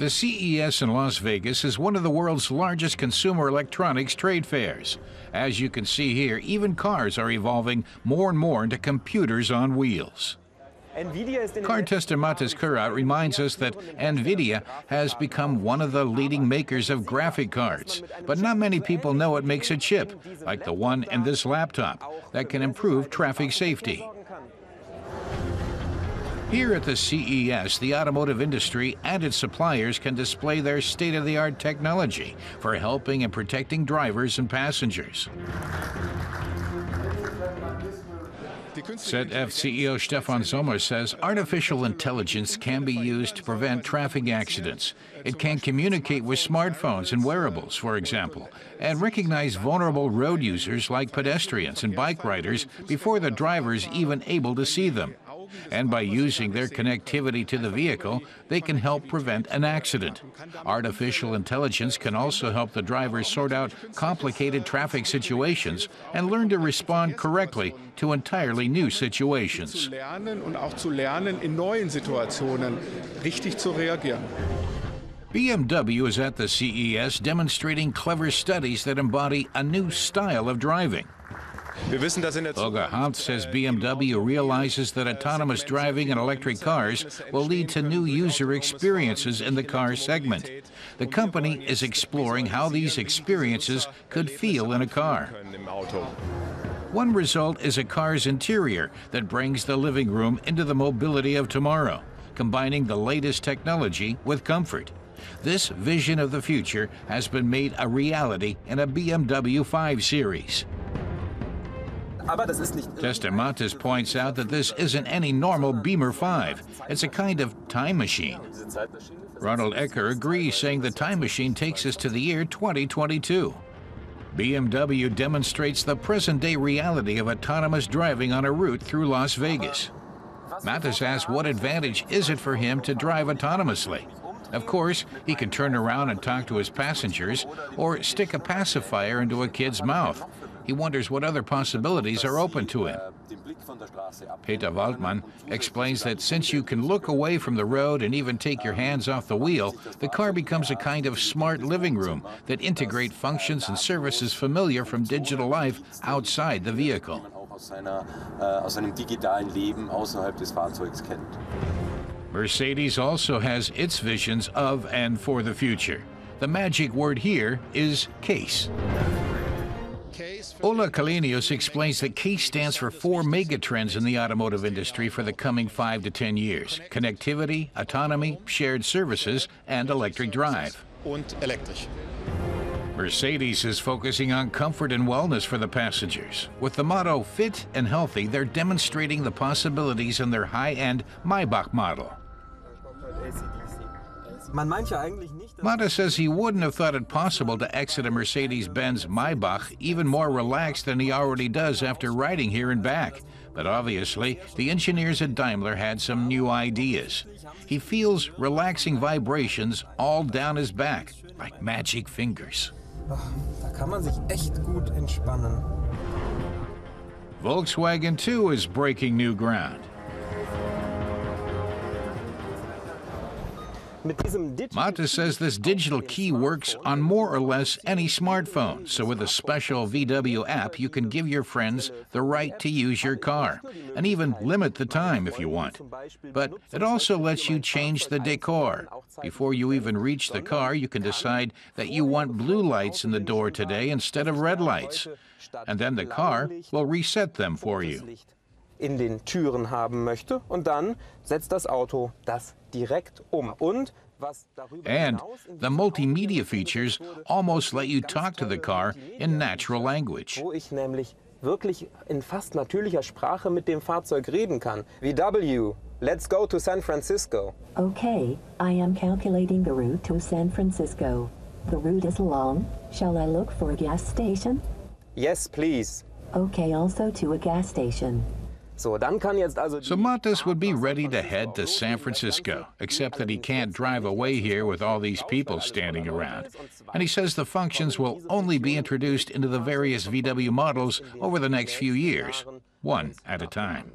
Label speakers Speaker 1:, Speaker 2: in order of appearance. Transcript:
Speaker 1: The CES in Las Vegas is one of the world's largest consumer electronics trade fairs. As you can see here, even cars are evolving more and more into computers on wheels. Car tester Matis Kurat reminds us that NVIDIA has become one of the leading makers of graphic cards, but not many people know it makes a chip, like the one in this laptop, that can improve traffic safety. Here at the CES, the automotive industry and its suppliers can display their state-of-the-art technology for helping and protecting drivers and passengers. ZF CEO Stefan Sommer says artificial intelligence can be used to prevent traffic accidents. It can communicate with smartphones and wearables, for example, and recognize vulnerable road users like pedestrians and bike riders before the driver's even able to see them and by using their connectivity to the vehicle, they can help prevent an accident. Artificial intelligence can also help the driver sort out complicated traffic situations and learn to respond correctly to entirely new situations. BMW is at the CES demonstrating clever studies that embody a new style of driving. Holger Haupt says BMW realizes that autonomous driving and electric cars will lead to new user experiences in the car segment. The company is exploring how these experiences could feel in a car. One result is a car's interior that brings the living room into the mobility of tomorrow, combining the latest technology with comfort. This vision of the future has been made a reality in a BMW 5 Series. Tester Matis points out that this isn't any normal Beamer 5. It's a kind of time machine. Ronald Ecker agrees, saying the time machine takes us to the year 2022. BMW demonstrates the present-day reality of autonomous driving on a route through Las Vegas. Matis asks what advantage is it for him to drive autonomously? Of course, he can turn around and talk to his passengers or stick a pacifier into a kid's mouth. He wonders what other possibilities are open to him. Peter Waldmann explains that since you can look away from the road and even take your hands off the wheel, the car becomes a kind of smart living room that integrate functions and services familiar from digital life outside the vehicle. Mercedes also has its visions of and for the future. The magic word here is case. Ola Källenius explains that CASE stands for four megatrends in the automotive industry for the coming five to ten years connectivity, autonomy, shared services, and electric drive. Mercedes is focusing on comfort and wellness for the passengers. With the motto fit and healthy, they're demonstrating the possibilities in their high end Maybach model. Mata says he wouldn't have thought it possible to exit a Mercedes-Benz Maybach even more relaxed than he already does after riding here and back. But obviously, the engineers at Daimler had some new ideas. He feels relaxing vibrations all down his back, like magic fingers. Volkswagen too is breaking new ground. Mata says this digital key works on more or less any smartphone. So with a special VW app, you can give your friends the right to use your car and even limit the time if you want. But it also lets you change the decor. Before you even reach the car, you can decide that you want blue lights in the door today instead of red lights. And then the car will reset them for you.
Speaker 2: In den Türen haben möchte und dann setzt das Auto das direkt um. Und
Speaker 1: And the multimedia features almost let you talk to the car in natural language.
Speaker 2: Wo ich nämlich wirklich in fast natürlicher Sprache mit dem Fahrzeug reden kann. VW, let's go to San Francisco.
Speaker 3: Okay, I am calculating the route to San Francisco. The route is long. Shall I look for a gas station?
Speaker 2: Yes, please.
Speaker 3: Okay, also to a gas station.
Speaker 2: So, dann kann jetzt also
Speaker 1: so Matis would be ready to head to San Francisco, except that he can't drive away here with all these people standing around. And he says the functions will only be introduced into the various VW models over the next few years, one at a time.